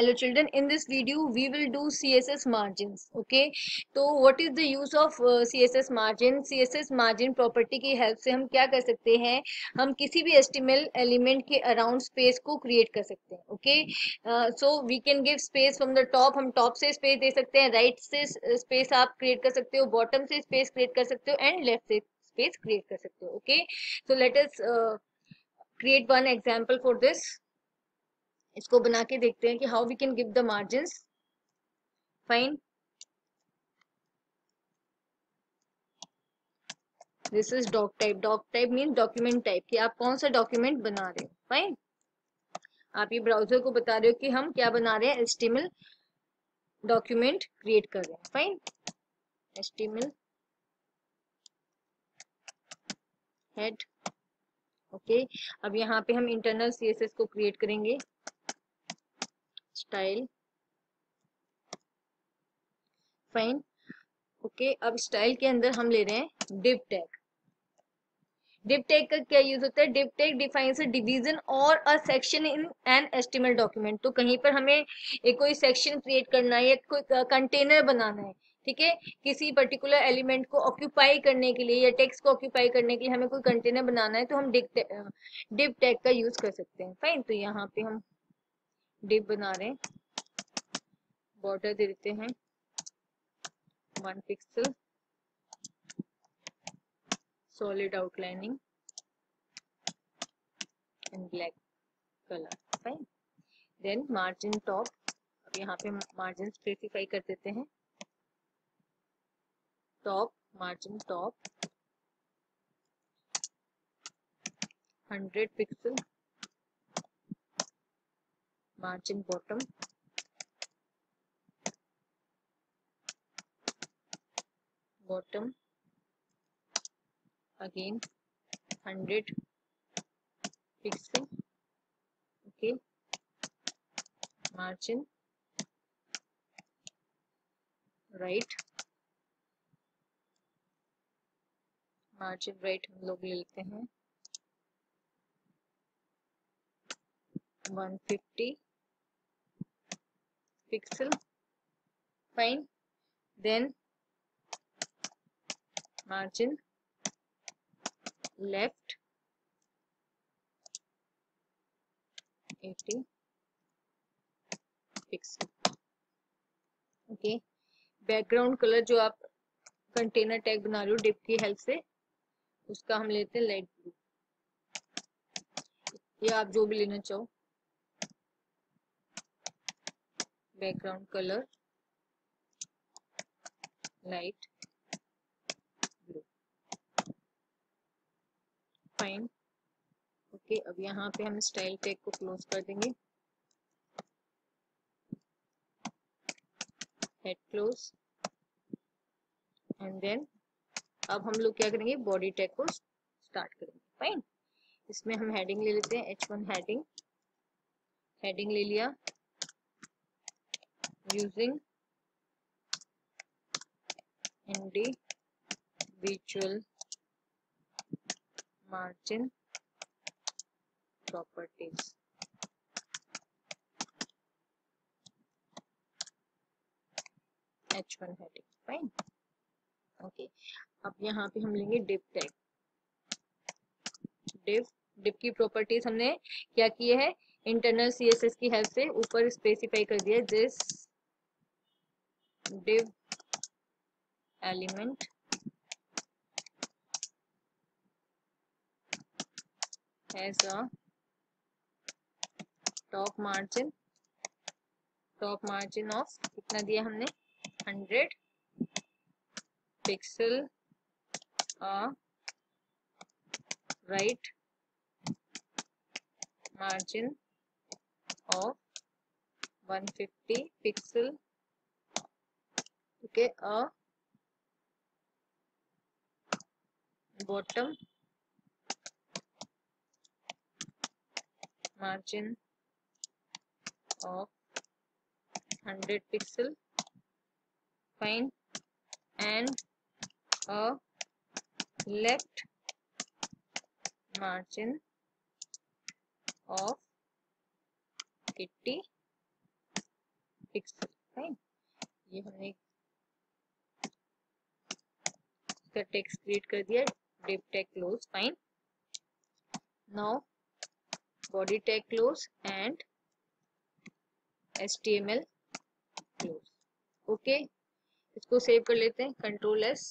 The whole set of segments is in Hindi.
Hello children in this video we will do C S S margin okay तो what is the use of C S S margin CSS margin property की हेल्प से हम क्या कर सकते हैं? हम किसी भी एस्टिमेल एलिमेंट के अराउंड स्पेस को क्रिएट कर सकते हैं okay so we can give space from the top हम टॉप से स्पेस दे सकते हैं राइट right से uh, स्पेस आप क्रिएट कर सकते हो बॉटम से स्पेस क्रिएट कर सकते हो एंड लेफ़्ट से स्पेस क्रिएट कर सकते हो okay so let is create one example for this इसको बना के देखते हैं कि how we can give the margin fine this is doc type doc type mean document type कि आप कौन सा डॉक्यूमेंट बना रहे हो? फाइन आप ये ब्राउज़र को बता रहे हो कि हम क्या बना रहे हैं? एस्टिमल डॉक्यूमेंट क्रिएट कर रहे हैं। फाइन एस्टिमल हेड ओके अब यहाँ पे हम इंटरनल सीएसएस को क्रिएट करेंगे। स्टाइल फाइन ओके अब स्टाइल के अंदर हम ले रहे हैं डिव टैग डिव टैग का क्या यूज़ होता है? डिव टैग डिफाइंस डिवीज़न और a section in an HTML document तो कहीं पर हमें एक कोई सेक्शन क्रिएट करना है या कोई कंटेनर बनाना है, ठीक है? किसी पर्टिकुलर एलिमेंट को ऑक्यूपाई करने के लिए या टेक्स्ट को ऑक्यूपाई करने के लिए हमें कोई कंटेनर बनाना है तो हम डिव टैग का यूज़ कर सकते हैं। फाइन तो यहाँ पे हम डिप बना रहे हैं। बॉर्डर दे देते हैं। One pixel. Solid outlining. In black colour. Fine then margin top अब यहाँ पे मार्जिन स्पेसिफाई कर देते हैं। Top margin top hundred pixel margin bottom bottom again 100 pixel okay margin right margin right हम लोग लेते हैं 150 pixel fine. Then, margin. Left. 80 pixel okay background colour जो आप कंटेनर टैग बना रहे हो डिप की हेल्प से, उसका हम लेते हैं लाइट ब्लू या आप जो भी लेना चाहो. Background color. Light. Blue. Fine okay अब यहाँ पे हम स्टाइल टैग को क्लोज कर देंगे. हेड क्लोज एंड देन अब हम लोग क्या करेंगे? बॉडी टैग को स्टार्ट करेंगे. फाइन इसमें हम हेडिंग ले लेते हैं. एच वन हेडिंग हेडिंग ले लिया. Using individual margin properties. H1 heading, fine. Okay अब यहाँ पे हम लेंगे डिप टैग डिप डिप की प्रॉपर्टीज़ हमने क्या किए है? इंटरनल सीएसएस की हेल्प से ऊपर स्पेसिफाई कर दिया this div element has a top margin top margin of कितना दिया हमने 100 pixel a right margin of 150 pixel okay a bottom margin of 100 pixel fine and a left margin of 80 pixel fine ये हमने इसका टेक्स्ट क्रिएट कर दिया div tag close, fine. Now, body tag close and html close. Okay इसको सेव कर लेते हैं कंट्रोल एस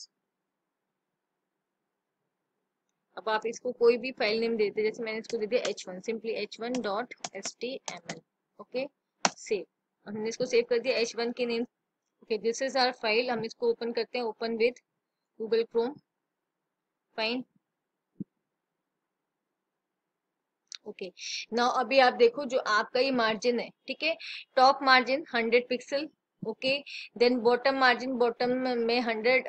अब आप इसको कोई भी फ़ाइल नेम देते जैसे मैंने इसको दे दिया H one simply H one dot S T M L okay save हमने इसको सेव कर दिया एच वन के name okay this is our file हम इसको ओपन करते हैं open with Google Chrome fine okay okay. Now अभी आप देखो जो आपका ये मार्जिन है, ठीक है? Top margin hundred pixel okay then bottom margin bottom में हंड्रेड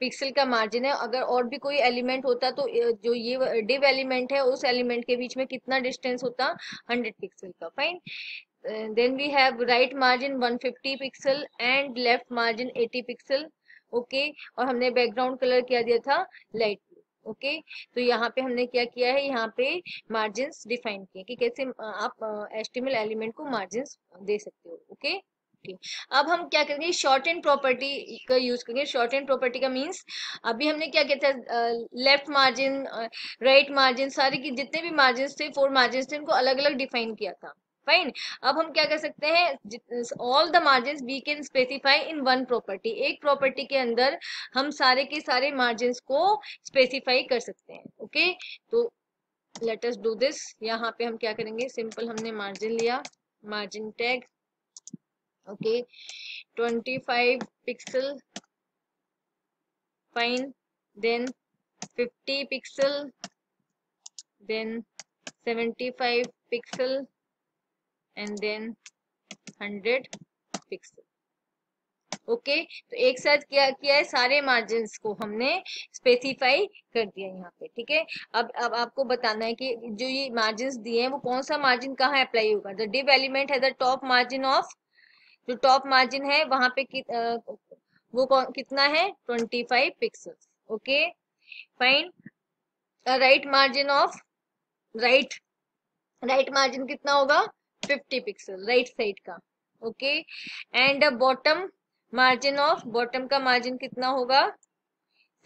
पिक्सल का मार्जिन है। अगर और भी कोई एलिमेंट होता तो जो ये डिव एलिमेंट है, उस एलिमेंट के बीच में कितना डिस्टेंस होता? हंड्रेड पिक्सल का fine then we have right margin 150 pixel and left margin 80 pixel okay? और हमने बैकग्राउंड कलर किया दिया था लाइट ओके? तो यहाँ पे हमने क्या किया है? यहाँ पे मार्जिन डिफाइन किए कि कैसे आप एस्टिमल एलिमेंट को मार्जिन दे सकते हो, ओके? okay? ओके अब हम क्या करेंगे? शॉर्ट एंड प्रॉपर्टी का यूज़ करेंगे। शॉर्ट एंड प्रॉपर्टी का मींस अभी हमने क्या किया था? लेफ़्ट मार्जिन राइट मार्जिन सारे की जितने भी मार्जिन थे फोर मार्जिन थे, उनको अलग अलग डिफाइन किया था। फाइन अब हम क्या कर सकते हैं? All the margin we can specify in one property एक प्रॉपर्टी के अंदर हम सारे के सारे मार्जिन को स्पेसिफाई कर सकते हैं ओके okay? तो लेट अस डू दिस यहाँ पे हम क्या करेंगे? सिंपल हमने मार्जिन लिया margin tag okay? 25 pixel, fine. Then 50 pixel, then 75 pixel and then 100 pixel. Okay तो एक साथ क्या किया है? सारे मार्जिन को हमने स्पेसिफाई कर दिया यहाँ पे ठीक है? अब अब आपको बताना है कि जो ये मार्जिन दिए हैं वो कौन सा मार्जिन कहाँ अप्लाई होगा? द डिव एलिमेंट है द टॉप मार्जिन ऑफ़ जो टॉप मार्जिन है वहाँ पे कि, आ, वो कितना है? Twenty five pixel okay fine right margin of right right margin कितना होगा? फिफ्टी पिक्सल राइट साइड का okay and bottom margin of bottom का मार्जिन कितना होगा?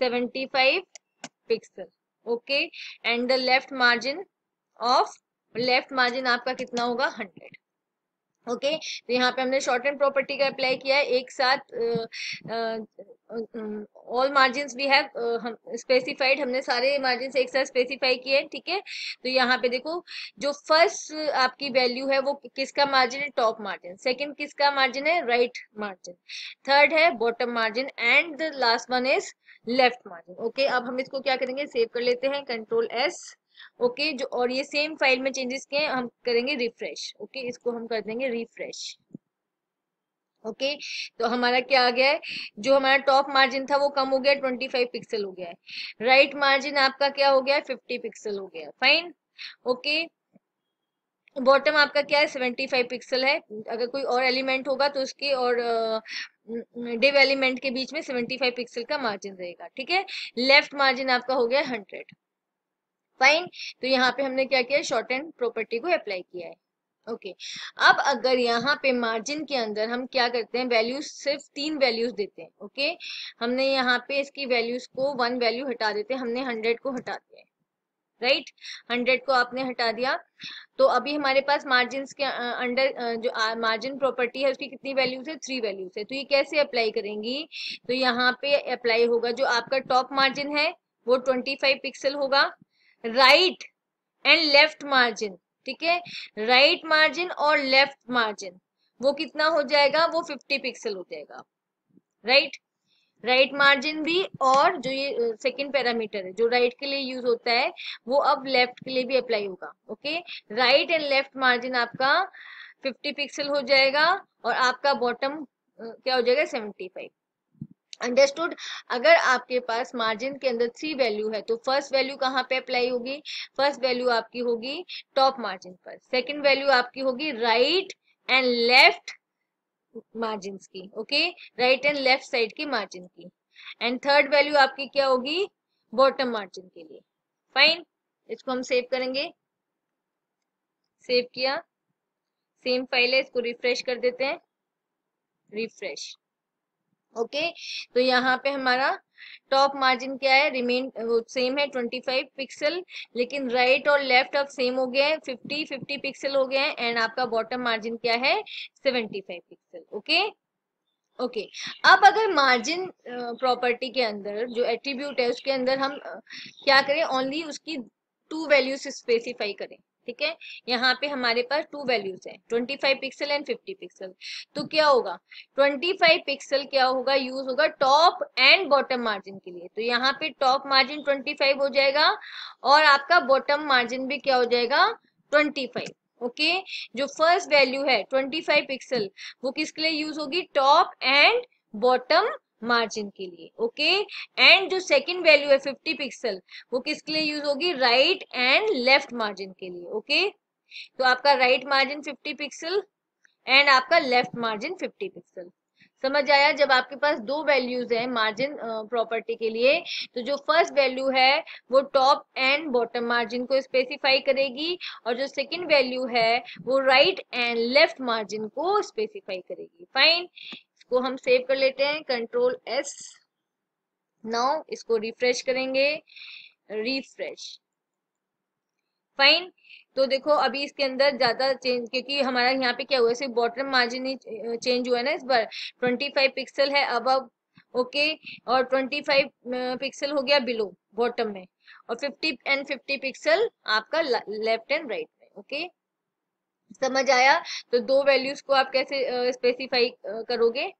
Seventy five pixel okay and the left margin of left margin आपका कितना होगा? Hundred okay? तो यहाँ पे हमने शॉर्ट एंड प्रॉपर्टी का अप्लाई किया है। एक साथ ऑल मार्जिन हैव हम स्पेसिफाइड हमने सारे मार्जिन एक साथ स्पेसिफाई किए ठीक है? तो यहाँ पे देखो, जो फ़र्स्ट आपकी वैल्यू है वो किसका मार्जिन है? टॉप मार्जिन सेकंड किसका मार्जिन है? राइट मार्जिन थर्ड है bottom margin and the last one is left margin okay? अब हम इसको क्या करेंगे? सेव कर लेते हैं। कंट्रोल एस ओके जो और ये सेम फ़ाइल में चेंजेस किए हम करेंगे रिफ्रेश ओके इसको हम कर देंगे रिफ्रेश ओके okay, तो हमारा क्या आ गया है जो हमारा टॉप मार्जिन था वो कम हो गया ट्वेंटी फाइव पिक्सल हो गया है राइट मार्जिन आपका क्या हो गया है फिफ्टी पिक्सल हो गया फाइन ओके बॉटम आपका क्या है सेवेंटी फाइव पिक्सल है अगर कोई और एलिमेंट होगा तो उसके और डिव एलिमेंट के बीच में सेवेंटी फाइव पिक्सल का मार्जिन रहेगा ठीक है लेफ़्ट मार्जिन आपका हो गया हंड्रेड फाइन तो यहाँ पे हमने क्या किया? शॉर्ट एंड प्रॉपर्टी को अप्लाई किया है। Okay okay. अब अगर यहाँ पे मार्जिन के अंदर हम क्या करते हैं? वैल्यूज़ सिर्फ़ तीन वैल्यूज़ देते हैं। Okay okay? हमने यहाँ पे इसकी वैल्यूज़ को वन वैल्यू हटा देते हैं। हमने हंड्रेड को हटा दिया है। राइट हंड्रेड को आपने हटा दिया। तो अभी हमारे पास मार्जिन के अंडर जो मार्जिन प्रॉपर्टी है, उसकी कितनी वैल्यूज़ है? थ्री वैल्यूज़ है। तो ये कैसे अप्लाई करेंगी? तो यहाँ पे अप्लाई होगा जो आपका टॉप मार्जिन है, वो ट्वेंटी फाइव पिक्सल होगा। राइट एंड लेफ़्ट मार्जिन ठीक है? राइट मार्जिन और लेफ़्ट मार्जिन वो कितना हो जाएगा? वो 50 पिक्सल हो जाएगा राइट राइट मार्जिन भी और जो ये सेकंड पैरामीटर है, जो राइट के लिए यूज़ होता है, वो अब लेफ़्ट के लिए भी अप्लाई होगा okay right and left margin आपका 50 पिक्सल हो जाएगा और आपका बॉटम क्या हो जाएगा? 75 अंडरस्टूड अगर आपके पास मार्जिन के अंदर थ्री वैल्यू है तो फ़र्स्ट वैल्यू कहाँ पे अप्लाई होगी? फ़र्स्ट वैल्यू आपकी होगी टॉप मार्जिन पर। सेकंड वैल्यू आपकी होगी राइट एंड लेफ़्ट मार्जिन की okay right and left side की मार्जिन की। एंड थर्ड वैल्यू आपकी क्या होगी? बॉटम मार्जिन के लिए। फाइन इसको हम सेव करेंगे। सेव किया। सेम फ़ाइल है, इसको रिफ्रेश कर देते हैं। रिफ्रेश ओके? तो यहाँ पे हमारा टॉप मार्जिन क्या है? रिमेन सेम है 25 पिक्सल लेकिन राइट right और लेफ़्ट अब सेम हो गया है 50 50 पिक्सल हो गए हैं एंड आपका बॉटम मार्जिन क्या है? 75 पिक्सल ओके? ओके. अब अगर मार्जिन प्रॉपर्टी के अंदर, जो एट्रीब्यूट है, उसके अंदर हम क्या करें? ओनली उसकी टू वैल्यूज़ स्पेसिफाई करें। ठीक है? यहाँ पे हमारे पास टू वैल्यूज़ है 25 पिक्सल एंड 50 पिक्सल तो क्या होगा? 25 पिक्सल क्या होगा? यूज़ होगा टॉप एंड बॉटम मार्जिन के लिए. तो यहाँ पे टॉप मार्जिन 25 हो जाएगा और आपका बॉटम मार्जिन भी क्या हो जाएगा? 25 ओके okay? जो फ़र्स्ट वैल्यू है 25 पिक्सल वो किसके लिए यूज़ होगी? टॉप एंड बॉटम मार्जिन के लिए ओके एंड जो सेकंड वैल्यू है 50 पिक्सल वो किसके लिए यूज़ होगी? राइट एंड लेफ़्ट मार्जिन के लिए ओके okay? तो आपका राइट मार्जिन 50 पिक्सल एंड आपका लेफ़्ट मार्जिन 50 पिक्सल समझ आया? जब आपके पास दो वैल्यूज़ है मार्जिन प्रॉपर्टी के लिए तो जो फ़र्स्ट वैल्यू है, वो टॉप एंड बॉटम मार्जिन को स्पेसिफाई करेगी और जो सेकंड वैल्यू है, वो राइट एंड लेफ़्ट मार्जिन को स्पेसिफाई करेगी. फाइन इसको हम सेव कर लेते हैं कंट्रोल एस नाउ इसको रिफ्रेश करेंगे। रिफ्रेश फाइन तो देखो, अभी इसके अंदर ज़्यादा चेंज क्योंकि हमारा यहाँ पे क्या हुआ, सिर्फ़ बॉटम मार्जिन ही चेंज हुआ है ना इस बार। 25 पिक्सल है अब अब ओके और 25 पिक्सल हो गया बिलो बॉटम में। और 50 एंड 50 पिक्सल आपका लेफ़्ट एंड राइट में ओके समझ आया? तो दो वैल्यूज़ को आप कैसे स्पेसिफाई करोगे?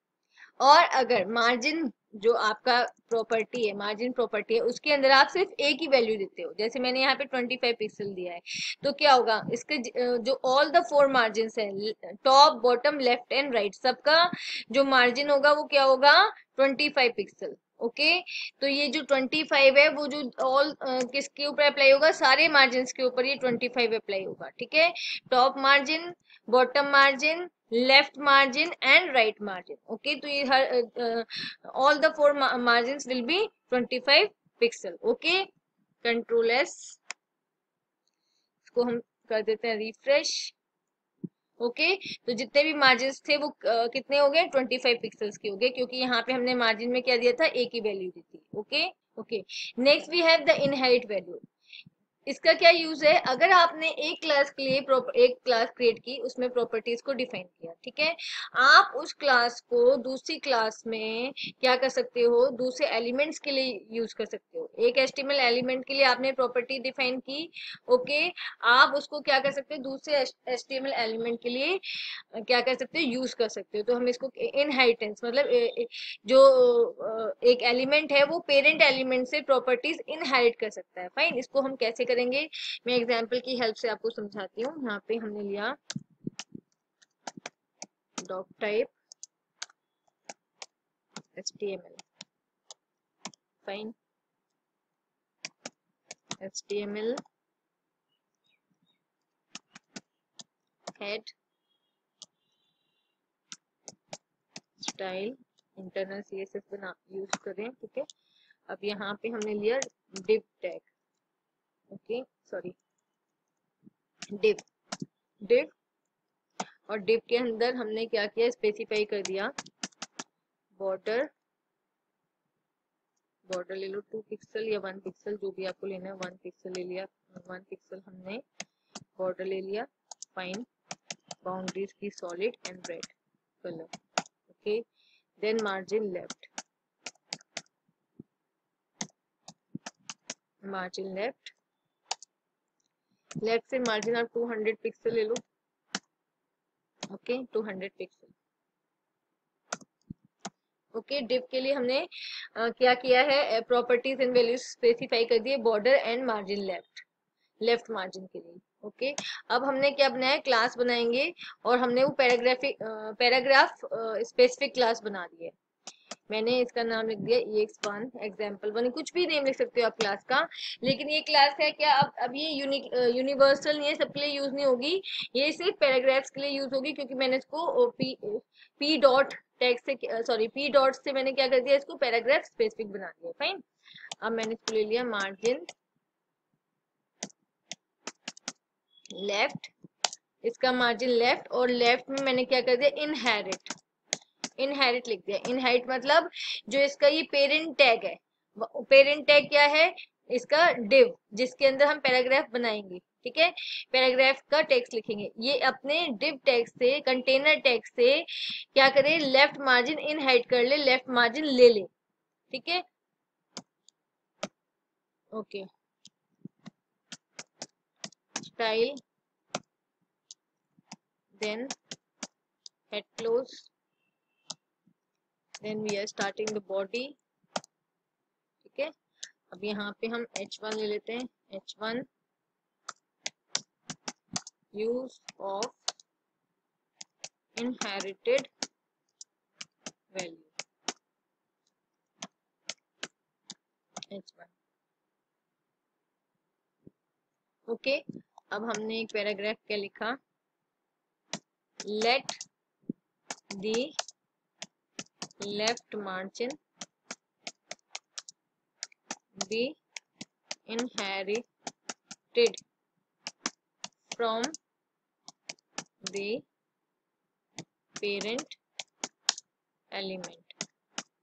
और अगर मार्जिन जो आपका प्रॉपर्टी है मार्जिन प्रॉपर्टी है, उसके अंदर आप सिर्फ़ एक ही वैल्यू देते हो। जैसे मैंने यहाँ पे 25 पिक्सल दिया है। तो क्या होगा? इसके जो ऑल द फोर मार्जिन है top bottom left and right सबका जो मार्जिन होगा वो क्या होगा? 25 पिक्सल ओके? तो ये जो 25 है, वो जो ऑल किसके ऊपर अप्लाई होगा? सारे मार्जिन के ऊपर ये 25 अप्लाई होगा, ठीक है? Top margin bottom margin left margin and right margin okay? तो ये हर all the four margin will be 25 pixel okay? Control S इसको हम कर देते हैं रिफ्रेश ओके? तो जितने भी मार्जिन थे वो कितने हो गए? 25 पिक्सल्स के हो गए, क्योंकि यहाँ पे हमने मार्जिन में क्या दिया था? ए की वैल्यू दी थी, okay? Okay. Next we have the inherit value इसका क्या यूज़ है? अगर आपने एक क्लास के लिए एक क्लास क्रिएट की, उसमें प्रॉपर्टीज़ को डिफाइन किया, ठीक है? आप उस क्लास को दूसरी क्लास में क्या कर सकते हो? दूसरे एलिमेंट्स के लिए यूज़ कर सकते हो। एक एस्टिमल एलिमेंट के लिए आपने प्रॉपर्टी डिफाइन की ओके आप उसको क्या कर सकते हो? दूसरे एस्टिमल एलिमेंट के लिए क्या कर सकते हो? यूज़ कर सकते हो। तो हम इसको इनहेरिटेंस मतलब जो एक एलिमेंट है, वो पेरेंट एलिमेंट से प्रॉपर्टीज़ इनहेरिट कर सकता है। फाइन इसको हम कैसे कर? करेंगे। मैं एग्ज़ाम्पल की हेल्प से आपको समझाती हूँ। यहाँ पे हमने लिया doc type H T M L fine html head style internal CSS बना यूज़ करें, ठीक है? अब यहाँ पे हमने लिया div tag okay sorry div div और डिव के अंदर हमने क्या किया? स्पेसिफाई कर दिया. बॉर्डर बॉर्डर ले लो. टू पिक्सल या वन पिक्सल जो भी आपको लेना है वन पिक्सल ले लिया. वन पिक्सल हमने बॉर्डर ले लिया. फाइन बाउंड्रीज की solid and red colour okay then margin left margin left left से मार्जिन आप 200 पिक्सल ले लो। Okay okay, 200 pixel okay div के लिए हमने आ, क्या किया है? प्रॉपर्टीज़ एंड वैल्यूज़ स्पेसिफाई कर दिए border and margin left left margin के लिए। Okay okay? अब हमने क्या बनाया? क्लास बनाएँगे और हमने वो पैराग्राफिक पैराग्राफ स्पेसिफिक क्लास बना दी है मैंने इसका नाम लिख दिया E X one example one कुछ भी नेम लिख सकते हो आप क्लास का, लेकिन ये क्लास है क्या अब अब ये यूनिवर्सल नहीं है, सबके लिए यूज़ नहीं होगी। ये सिर्फ़ पैराग्राफ्स के लिए यूज़ होगी, क्योंकि मैंने इसको पी डॉट टैग से सॉरी पी डॉट से मैंने क्या कर दिया, इसको पैराग्राफ स्पेसिफिक बना दिया फाइन अब मैंने इसको ले लिया मार्जिन लेफ़्ट इसका मार्जिन लेफ़्ट और लेफ़्ट में मैंने क्या कर दिया इनहेरिट इनहेरिट लिख दिया। इनहेरिट मतलब जो इसका ये पेरेंट टैग है। पेरेंट टैग क्या है? इसका डिव जिसके अंदर हम पैराग्राफ बनाएँगे, ठीक है? पैराग्राफ का टेक्स्ट लिखेंगे। ये अपने डिव टैग से कंटेनर टैग से क्या करे? लेफ़्ट मार्जिन इनहेरिट कर ले लेफ़्ट मार्जिन ले ले, ठीक है? Okay style then, head close. Then we are starting the body ठीक है अब यहाँ पे हम h1 ले लेते हैं h1 use of inherited value h1 okay okay, अब हमने एक पैराग्राफ क्या लिखा let the left margin be inherited from the parent element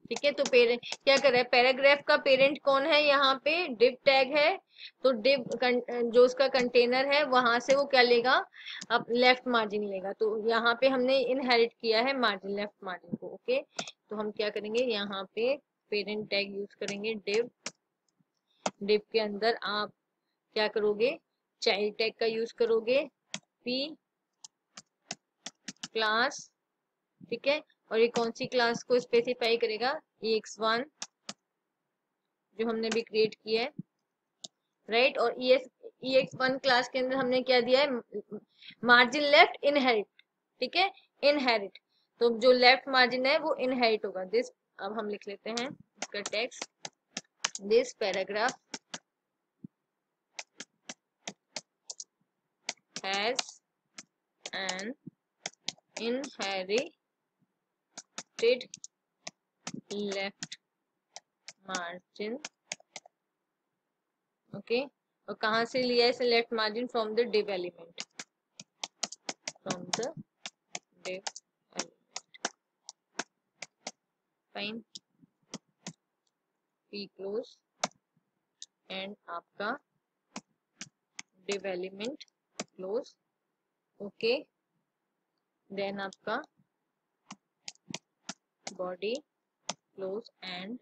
ठीक है तो पेरेंट क्या कर रहा है? पैराग्राफ का पेरेंट कौन है? यहाँ पे डिप टैग है तो डिव जो उसका कंटेनर है, वहाँ से वो क्या लेगा? अब लेफ़्ट मार्जिन लेगा। तो यहाँ पे हमने इनहेरिट किया है मार्जिन लेफ़्ट मार्जिन को ओके तो हम क्या करेंगे? यहाँ पे पेरेंट टैग यूज़ करेंगे डिप डिप के अंदर आप क्या करोगे? चाइल्ड टैग का यूज़ करोगे पी क्लास ठीक है? और ये कौन सी क्लास को स्पेसिफाई करेगा? एक्स वन जो हमने भी क्रिएट किया है। राइट और ई एक्स वन क्लास के अंदर हमने क्या दिया है? मार्जिन लेफ़्ट इनहेरिट ठीक है? इनहेरिट तो जो लेफ़्ट मार्जिन है, वो इनहेरिट होगा। दिस अब हम लिख लेते हैं इसका text this paragraph has an inherit left margin. Okay okay? और कहा से लिया है left margin from the div element from the div element fine P close and आपका div element close okay then आपका body close and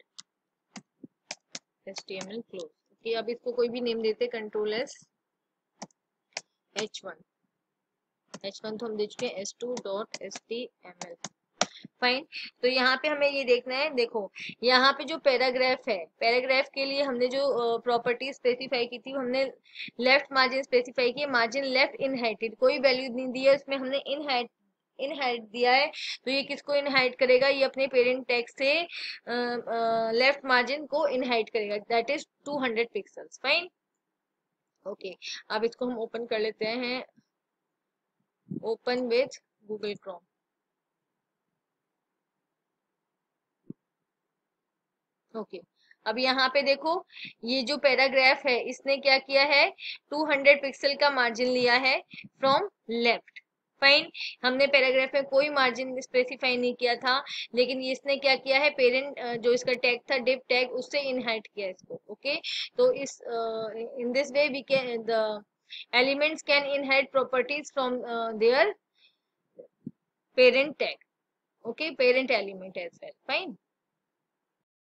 html close okay अब इसको कोई भी नेम देते control S H one H one तो हम दे हैं S two dot L fine तो यहाँ पे हमें ये देखना है, देखो, यहाँ पे जो पैराग्राफ है पैराग्राफ के लिए हमने जो प्रॉपर्टी स्पेसिफाई की थी हमने लेफ़्ट मार्जिन स्पेसिफाई की मार्जिन लेफ़्ट इनहेरिटेड कोई वैल्यू नहीं दी है उसमें हमने इनहेरिट इनहेरिट दिया है। तो ये किसको इनहेरिट करेगा? ये अपने पेरेंट टैक्स से लेफ़्ट मार्जिन को इनहेरिट करेगा। That is 200 pixels fine okay अब इसको हम ओपन कर लेते हैं। Open with Google Chrome okay. अब यहाँ पे देखो, ये जो पैराग्राफ है, इसने क्या किया है? 200 पिक्सल का मार्जिन लिया है फ्रॉम लेफ़्ट फाइन हमने पैराग्राफ में कोई मार्जिन स्पेसिफाई नहीं किया था, लेकिन इसने क्या किया है पेरेंट जो इसका टैग था डिप टैग उससे इनहाइट किया इसको ओके तो इस in this way we can the elements can inherit properties from their parent tag okay parent element as well fine